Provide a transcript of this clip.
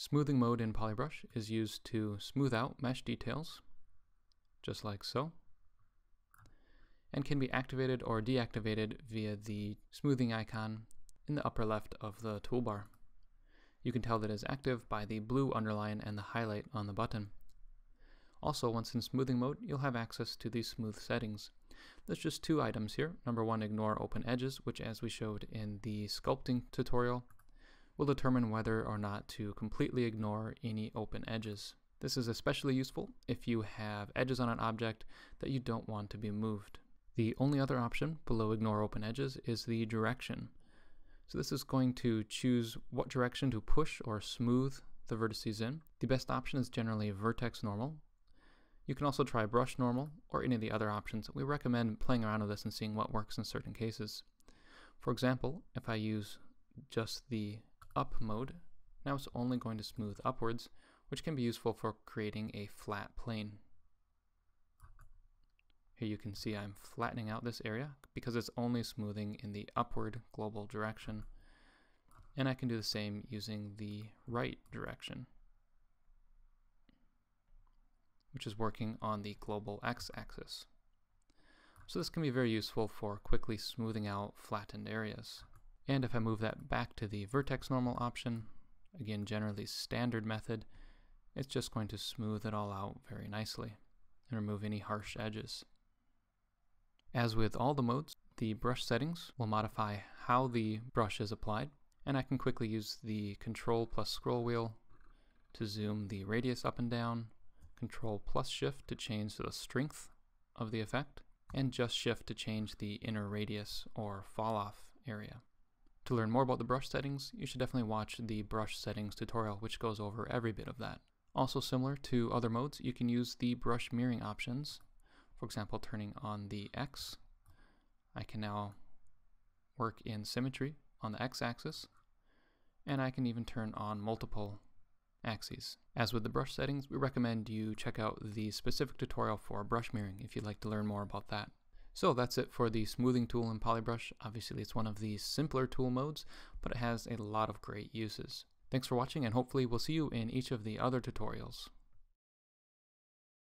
Smoothing mode in Polybrush is used to smooth out mesh details, just like so, and can be activated or deactivated via the smoothing icon in the upper left of the toolbar. You can tell that it is active by the blue underline and the highlight on the button. Also, once in smoothing mode, you'll have access to these smooth settings. There's just two items here. Number one, ignore open edges, which as we showed in the sculpting tutorial, will determine whether or not to completely ignore any open edges. This is especially useful if you have edges on an object that you don't want to be moved. The only other option below ignore open edges is the direction. So this is going to choose what direction to push or smooth the vertices in. The best option is generally vertex normal. You can also try brush normal or any of the other options. We recommend playing around with this and seeing what works in certain cases. For example, if I use just the up mode, now it's only going to smooth upwards, which can be useful for creating a flat plane. Here you can see I'm flattening out this area because it's only smoothing in the upward global direction. And I can do the same using the right direction, which is working on the global x-axis. So this can be very useful for quickly smoothing out flattened areas. And if I move that back to the vertex normal option, again generally standard method, it's just going to smooth it all out very nicely and remove any harsh edges. As with all the modes, the brush settings will modify how the brush is applied, and I can quickly use the Control plus scroll wheel to zoom the radius up and down, Control plus shift to change the strength of the effect, and just shift to change the inner radius or fall off area. To learn more about the brush settings, you should definitely watch the brush settings tutorial, which goes over every bit of that. Also similar to other modes, you can use the brush mirroring options. For example, turning on the X, I can now work in symmetry on the X-axis, and I can even turn on multiple axes. As with the brush settings, we recommend you check out the specific tutorial for brush mirroring if you'd like to learn more about that. So that's it for the smoothing tool in Polybrush. Obviously it's one of the simpler tool modes, but it has a lot of great uses. Thanks for watching and hopefully we'll see you in each of the other tutorials.